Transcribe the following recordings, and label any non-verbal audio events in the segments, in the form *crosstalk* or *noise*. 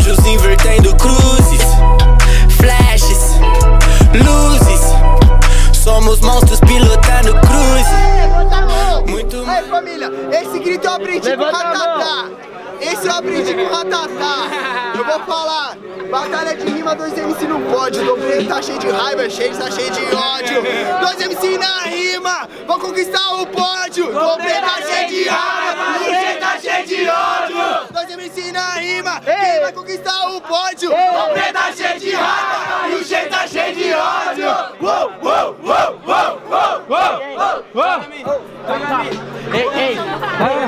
anjos invertendo cruzes, flashes, luzes. Somos monstros pilotando cruzes. Muito Aí família, esse grito eu aprendi com o Ratatá. Esse eu aprendi com o Ratatá. Eu vou falar. Batalha de rima, dois MC no pódio. Dobrei tá cheio de raiva, cheio, tá cheio de ódio. Dois MC na rima, vou conquistar o pódio. Dobrei tá cheio de raiva, e o G tá cheio de ódio. Dois MC na rima, quem vai conquistar o pódio tá cheio de raiva, e o G tá cheio de ódio. Uou, uou, uou, uou, uou, uou. Ei, ei,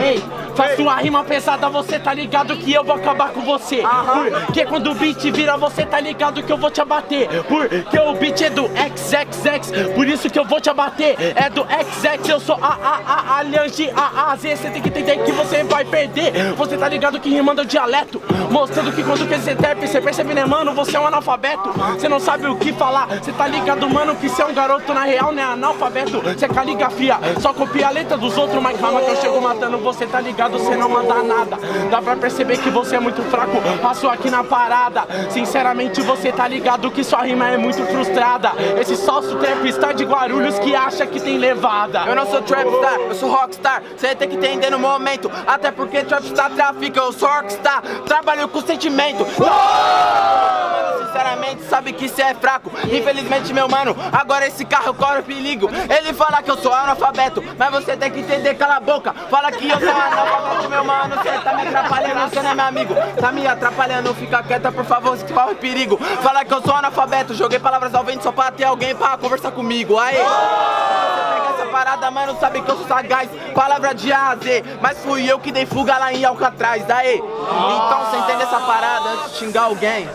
ei, ei, faz sua rima pesada, você tá ligado que eu vou acabar com você. Porque quando o beat vira, você tá ligado que eu vou te abater. Porque o beat é do XXX, por isso que eu vou te abater. É do XX, eu sou a A A Aliange A A Z. Você tem que entender que você vai perder. Você tá ligado que rimando o dialeto, mostrando que quando quer ser trap, você percebe, né, mano? Você é um analfabeto, você não sabe o que falar. Você tá ligado, mano, que você é um garoto na real, né? Analfabeto, você é caligrafia, só copia a letra dos outros, mas calma que eu chego matando você, tá ligado? Você não manda nada. Dá pra perceber que você é muito fraco, passou aqui na parada. Sinceramente, você tá ligado que sua rima é muito frustrada. Esse falso trapstar de Guarulhos que acha que tem levada. Eu não sou trapstar, eu sou rockstar. Cê tem que entender no momento. Até porque trapstar trafica, eu sou rockstar. Trabalho com sentimento. Mano, sinceramente, sabe que cê é fraco. Infelizmente, meu mano, agora esse carro corre perigo. Ele fala que eu sou analfabeto, mas você tem que entender, cala a boca. Fala que eu sou analfabeto, meu mano. Cê tá me atrapalhando, você não é meu amigo. Tá me atrapalhando, fica quieta, por favor, esse corre perigo. Fala que eu sou analfabeto, joguei palavras ao vento só pra ter alguém pra conversar comigo. Aê! parada, mano, sabe que eu sou sagaz Palavra de A a Z, mas fui eu que dei fuga lá em Alcatraz, daí Então você entende essa parada antes de xingar alguém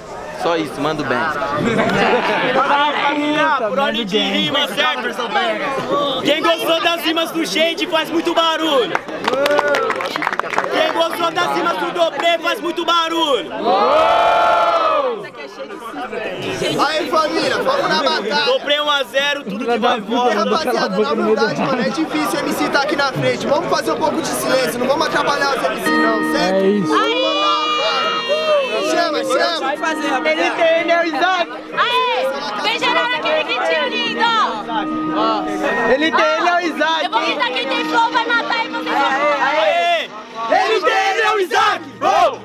só isso, mando bem. Por ordem de rima, certo? Quem gostou das rimas do Shade faz muito barulho. Quem gostou das rimas do Dobré faz muito barulho. Aí família, vamos na batalha. Dobré 1x0, tudo que vai E fora. rapaziada, na humildade, mano, é difícil o MC estar aqui na frente. Vamos fazer um pouco de silêncio, não vamos atrapalhar os MC não, certo? É isso. Chama, chama. Ele tem, né, Isaac? Aê! Vem gerar aquele gritinho lindo! Ele tem, ele é o Isaac. Eu vou gritar quem tem flow, vai matar e vocês vão Aê! Ele tem, ele é o Isaac. Aê!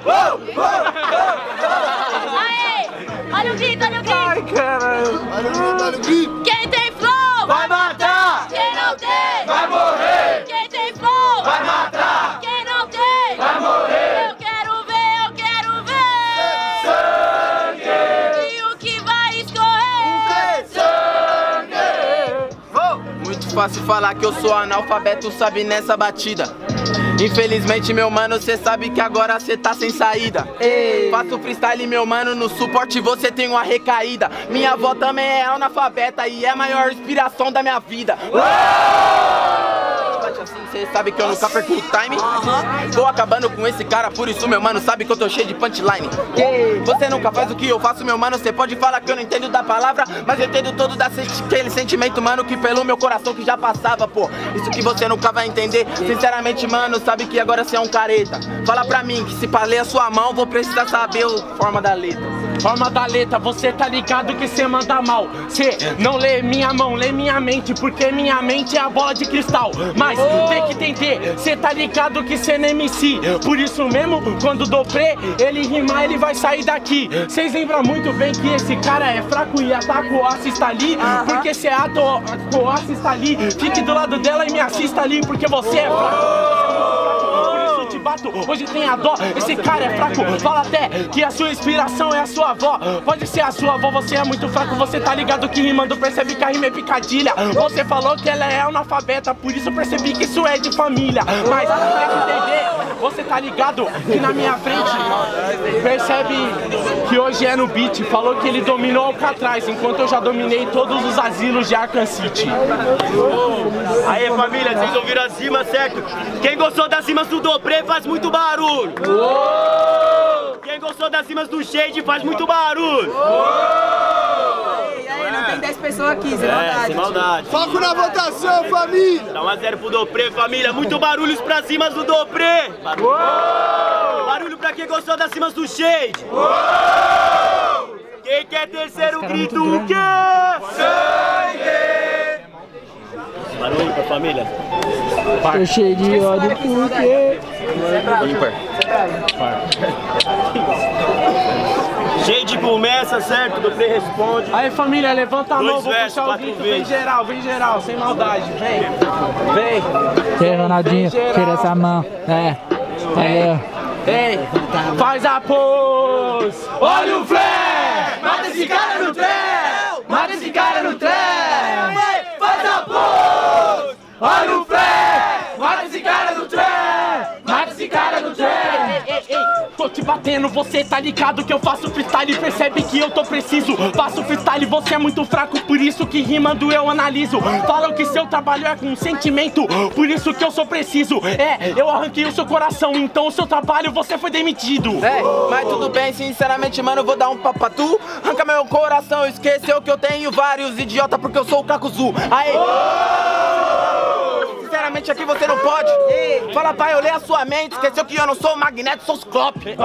Fácil falar que eu sou analfabeto, sabe, nessa batida. Infelizmente, meu mano, cê sabe que agora cê tá sem saída. Faço freestyle, meu mano, no suporte você tem uma recaída. Minha avó também é analfabeta e é a maior inspiração da minha vida. Assim, Cê sabe que eu nunca perco o time. Tô acabando com esse cara, por isso, meu mano, sabe que eu tô cheio de punchline. Você nunca faz o que eu faço, meu mano. Cê pode falar que eu não entendo da palavra, mas eu entendo todo daquele sentimento, mano, que pelo meu coração que já passava, pô. Isso que você nunca vai entender. Sinceramente, mano, sabe que agora cê é um careta. Fala pra mim que se pra ler a sua mão, vou precisar saber a forma da letra. Forma da letra, você tá ligado que cê manda mal. Cê não lê minha mão, lê minha mente, porque minha mente é a bola de cristal. Mas tem que entender, cê tá ligado que cê não é MC. Por isso mesmo, quando dou pré, ele rimar, ele vai sair daqui. Cês lembram muito bem que esse cara é fraco e ataca o assista ali. Porque cê ato o assista ali. Fique do lado dela e me assista ali, porque você é fraco. Bato, hoje tem a dó. Esse cara é fraco, fala até que a sua inspiração é a sua avó. Pode ser a sua avó, você é muito fraco. Você tá ligado que rimando percebe que a rima é picadilha. Você falou que ela é analfabeta, por isso percebi que isso é de família. Mas tem que entender, você tá ligado que na minha frente percebe que hoje é no beat. Falou que ele dominou Alcatraz, enquanto eu já dominei todos os asilos de Arkham City. Aí família, vocês ouviram as rimas, certo? Quem gostou das rimas do Dobré faz muito barulho. Quem gostou das rimas do Shade faz muito barulho. Não tem 10 pessoas aqui, sem É, maldade. sem maldade. Foco na votação, família. Dá 1 a 0 pro Dobré, família. Muito barulhos pra rimas do Dobré. Barulho. Barulho pra quem gostou das rimas do Shade. Quem quer terceiro grito, o quê? Sangue! Barulho pra família. Tô cheio de ódio porque. *laughs* Shade começa, certo? Do Play responde. Aí família, levanta a mão, vou versos, puxar o grito. Vem geral, vem geral, sem maldade. Vem, vem. Aí, Ronaldinho, tira essa mão. É. Aí, Ei, faz a pose! Olha o flash! Mata esse cara no trem! Mata esse cara no trem! Faz a pose! Olha o flash! Mata esse cara no trem! Mata esse cara no trem! Ei, ei, ei, Tô te batendo, você tá ligado que eu faço freestyle Percebe que eu tô preciso Faço freestyle, você é muito fraco Por isso que rimando eu analiso Falam que seu trabalho é com sentimento Por isso que eu sou preciso É, eu arranquei o seu coração Então o seu trabalho você foi demitido É, mas tudo bem, sinceramente, mano, vou dar um papatu. Arranca meu coração, esqueceu que eu tenho vários idiota porque eu sou o Kakuzu. Aí. Sinceramente, aqui você não pode. Fala, pai, eu leio a sua mente. Esqueceu que eu não sou o Magneto, sou o Ciclope. É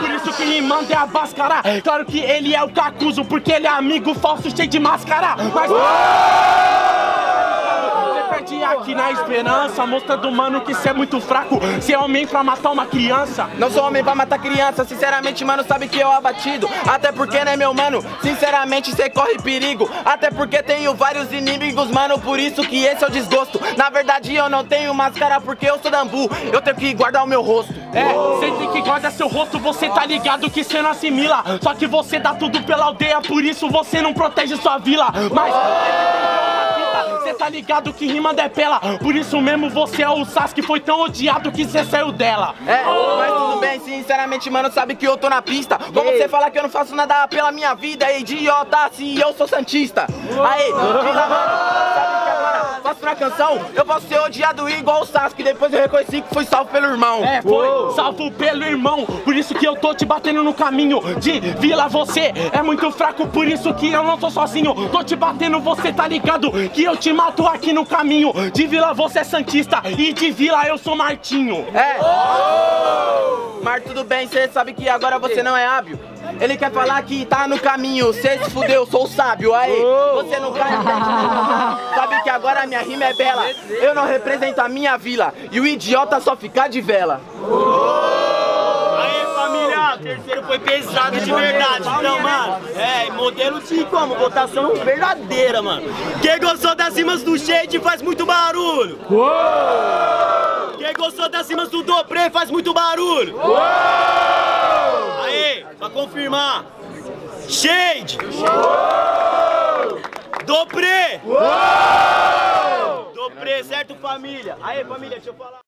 por isso que me manda é a Bhaskara Claro que ele é o Kakuzo, porque ele é amigo falso cheio de máscara Mas... aqui na esperança Mostrando, mano, que você é muito fraco Você é homem pra matar uma criança Não sou homem pra matar criança, sinceramente, mano, sabe que eu abatido. Até porque, né, meu mano, sinceramente, cê corre perigo. Até porque tenho vários inimigos, mano, por isso que esse é o desgosto. Na verdade, eu não tenho máscara porque eu sou dambu. Eu tenho que guardar o meu rosto. É, você tem que guardar seu rosto, você tá ligado que você não assimila Só que você dá tudo pela aldeia, por isso você não protege sua vila Mas... Tá ligado que rima é pela Por isso mesmo você é o Sasuke Foi tão odiado que você saiu dela É, mas tudo bem, sinceramente, mano, sabe que eu tô na pista. Como você falar que eu não faço nada pela minha vida, é idiota, se eu sou santista. Aí, diga, mano, sabe faço na canção, eu posso ser odiado igual o Sasuke, depois eu reconheci que fui salvo pelo irmão. É, foi, salvo pelo irmão Por isso que eu tô te batendo no caminho De vila você. É muito fraco Por isso que eu não tô sozinho. Tô te batendo, você tá ligado Que eu te mato aqui no caminho. De vila você é santista E de vila eu sou Martinho. É. Mas tudo bem, cê sabe que agora você não é hábil. Ele quer falar que tá no caminho, cê se fudeu, sou sábio, aí. Você não cai Sabe que agora minha rima é bela. Eu não represento a minha vila. E o idiota só fica de vela. Aí, família, o terceiro foi pesado de verdade. Então, mano, é, modelo de como? Votação verdadeira, mano. Quem gostou das rimas do Shade faz muito barulho. Quem gostou das rimas do Dobre faz muito barulho. Aí, pra confirmar. Shade. Dobre. Dobre, certo, família? Aí, família, deixa eu falar.